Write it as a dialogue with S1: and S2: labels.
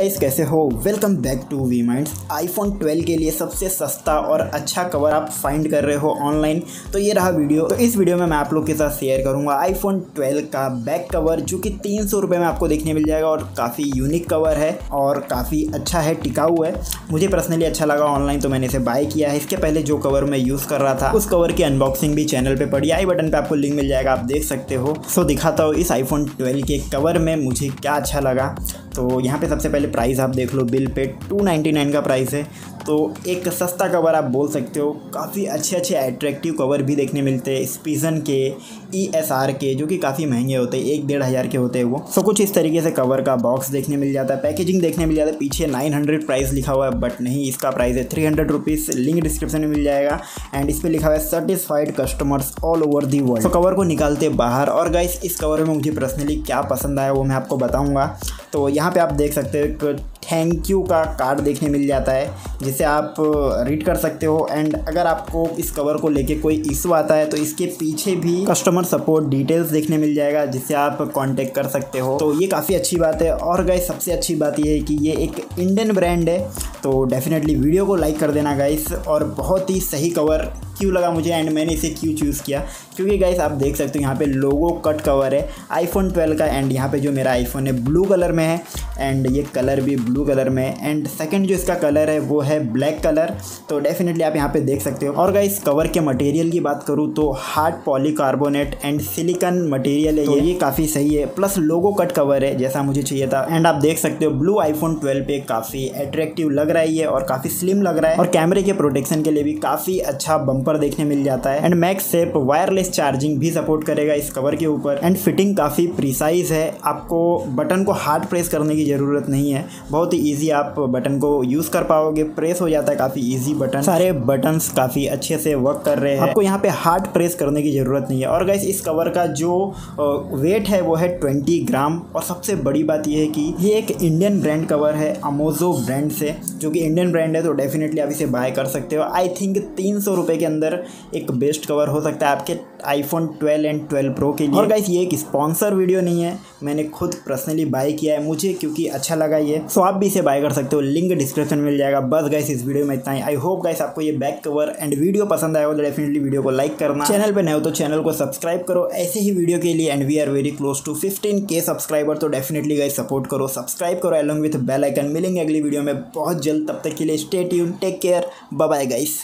S1: Guys कैसे हो? Welcome back to we minds iPhone 12 के लिए सबसे सस्ता और अच्छा कवर आप फाइंड कर रहे हो ऑनलाइन तो ये रहा वीडियो तो इस वीडियो में मैं आप लोग के साथ शेयर करूँगा आईफोन 12 का बैक कवर जो कि तीन सौ में आपको देखने मिल जाएगा और काफ़ी यूनिक कवर है और काफ़ी अच्छा है, टिकाऊ है। मुझे पर्सनली अच्छा लगा ऑनलाइन तो मैंने इसे बाय किया है। इसके पहले जो कवर मैं यूज़ कर रहा था, उस कवर की अनबॉक्सिंग भी चैनल पर पड़ी आई बटन पर आपको लिंक मिल जाएगा, आप देख सकते हो। सो दिखाता हूँ इस आईफोन ट्वेल्व के कवर में मुझे क्या अच्छा लगा। तो यहाँ पे सबसे पहले प्राइस आप देख लो बिल पे टू नाइन्टी नाइन का प्राइस है। तो एक सस्ता कवर आप बोल सकते हो। काफ़ी अच्छे अच्छे अट्रैक्टिव कवर भी देखने मिलते हैं। स्पीजन के ई एस आर के, जो कि काफ़ी महँगे होते हैं। एक डेढ़ हज़ार के होते हैं वो। सो कुछ इस तरीके से कवर का बॉक्स देखने मिल जाता है। पैकेजिंग देखने मिल जाता है। पीछे नाइन हंड्रेड प्राइस लिखा हुआ है बट नहीं, इसका प्राइस है three hundred rupees link description में मिल जाएगा। एंड इस पर लिखा हुआ है satisfied customers all over the world तो कवर को निकालते बाहर। और गाइस इस कवर में मुझे पर्सनली क्या पसंद आया वो मैं आपको बताऊँगा। तो यहाँ पे आप देख सकते हो थैंक यू का कार्ड देखने मिल जाता है, जिसे आप रीड कर सकते हो। एंड अगर आपको इस कवर को लेके कोई इशू आता है तो इसके पीछे भी कस्टमर सपोर्ट डिटेल्स देखने मिल जाएगा जिससे आप कांटेक्ट कर सकते हो। तो ये काफ़ी अच्छी बात है। और गाइस सबसे अच्छी बात यह है कि ये एक इंडियन ब्रांड है। तो डेफिनेटली वीडियो को लाइक कर देना गाइस और बहुत ही सही कवर क्यों लगा मुझे एंड मैंने इसे क्यों चूज़ किया? क्योंकि गाइस आप देख सकते हो यहाँ पे लोगो कट कवर है आईफोन 12 का एंड यहाँ पे जो मेरा आईफोन है ब्लू कलर में है एंड ये कलर भी ब्लू कलर में है एंड सेकंड जो इसका कलर है वो है ब्लैक कलर तो डेफिनेटली आप यहाँ पे देख सकते हो। और गाइस कवर के मटेरियल की बात करूँ तो hard polycarbonate and silicone material है तो ये। काफ़ी सही है। प्लस लोगो कट कवर है जैसा मुझे चाहिए था। एंड आप देख सकते हो ब्लू आईफोन ट्वेल्व पे काफ़ी अट्रैक्टिव लग रहा है और काफ़ी स्लिम लग रहा है। और कैमरे के प्रोटेक्शन के लिए भी काफ़ी अच्छा बम्पर देखने मिल जाता है। And MagSafe wireless charging भी सपोर्ट करेगा इस कवर के ऊपर। एंड फिटिंग काफ़ी प्रिसाइज है। आपको बटन को हार्ड प्रेस करने की ज़रूरत नहीं है। बहुत ही ईजी आप बटन को यूज़ कर पाओगे। प्रेस हो जाता है काफ़ी ईजी बटन सारे बटन्स काफ़ी अच्छे से वर्क कर रहे हैं। आपको यहाँ पे हार्ड प्रेस करने की ज़रूरत नहीं है। और गैस इस कवर का जो वेट है वो है ट्वेंटी ग्राम और सबसे बड़ी बात यह है कि ये एक इंडियन ब्रांड कवर है अमोजो ब्रांड से। जो कि इंडियन ब्रांड है तो डेफिनेटली आप इसे बाय कर सकते हो। आई थिंक तीन सौ रुपये के अंदर एक बेस्ट कवर हो सकता है आपके आईफोन 12 एंड 12 प्रो के लिए। और गाइस ये एक स्पॉन्सर वीडियो नहीं है। मैंने खुद पर्सनली बाय किया है मुझे, क्योंकि अच्छा लगा ये। सो आप भी इसे बाय कर सकते हो। लिंक डिस्क्रिप्शन में मिल जाएगा। बस गाइस इस वीडियो में इतना ही। आई होप गाइस आपको ये बैक कवर एंड वीडियो पसंद आया हो तो डेफिनेटली वीडियो को लाइक करना। चैनल पर नए हो तो चैनल को सब्सक्राइब करो। ऐसे ही वीडियो के लिए and we are very close to fifteen K subscriber तो डेफिनेटली गाइस सपोर्ट करो। सब्सक्राइब करो अलॉन्ग विथ बेल आइकन मिलेंगे अगली वीडियो में बहुत जल्द। तब तक के लिए stay tune take care bye guys